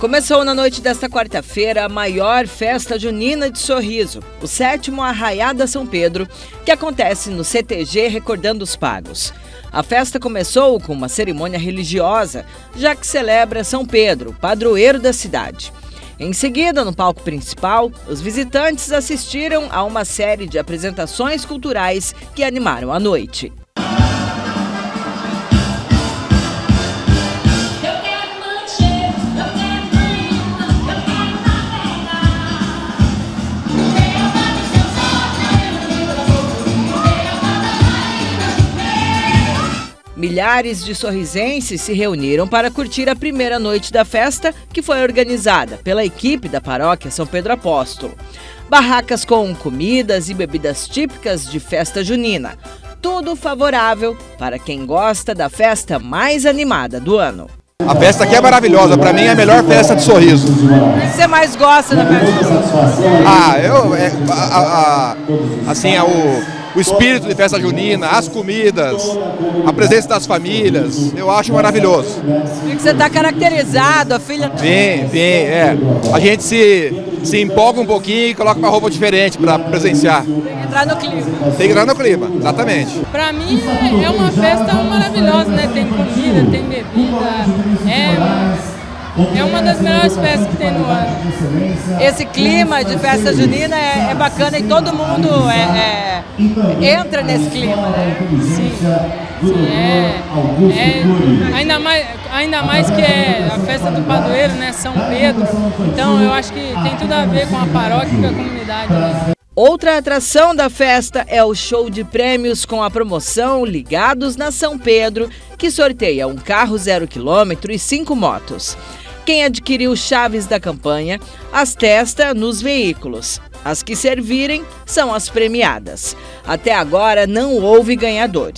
Começou na noite desta quarta-feira a maior festa junina de Sorriso, o sétimo Arraiada São Pedro, que acontece no CTG Recordando os Pagos. A festa começou com uma cerimônia religiosa, já que celebra São Pedro, padroeiro da cidade. Em seguida, no palco principal, os visitantes assistiram a uma série de apresentações culturais que animaram a noite. Milhares de sorrisenses se reuniram para curtir a primeira noite da festa, que foi organizada pela equipe da paróquia São Pedro Apóstolo. Barracas com comidas e bebidas típicas de festa junina. Tudo favorável para quem gosta da festa mais animada do ano. A festa aqui é maravilhosa, para mim é a melhor festa de sorriso. O que você mais gosta da festa? Ah, eu. É, a, a, assim, é o o espírito de festa junina, as comidas, a presença das famílias, eu acho maravilhoso. E que você está caracterizado, a filha. Vem, vem, é. A gente se, se empolga um pouquinho e coloca uma roupa diferente para presenciar. Tem que entrar no clima. Tem que entrar no clima, exatamente. Para mim é uma festa maravilhosa, né? Tem comida, tem bebida, é é uma das melhores festas que tem no ano. Esse clima de festa junina é, é bacana e todo mundo é, é, entra nesse clima, né? Sim, sim é, é, ainda, mais, ainda mais que é a festa do padroeiro, né? São Pedro. Então eu acho que tem tudo a ver com a paróquia e com a comunidade. Né? Outra atração da festa é o show de prêmios com a promoção Ligados na São Pedro, que sorteia um carro zero quilômetro e cinco motos. Quem adquiriu chaves da campanha as testa nos veículos. As que servirem são as premiadas. Até agora não houve ganhador.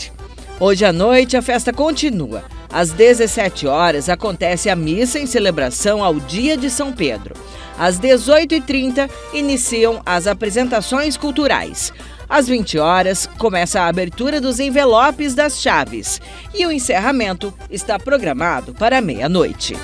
Hoje à noite a festa continua. Às 17 horas acontece a missa em celebração ao Dia de São Pedro. Às 18h30 iniciam as apresentações culturais. Às 20 horas começa a abertura dos envelopes das chaves e o encerramento está programado para meia-noite.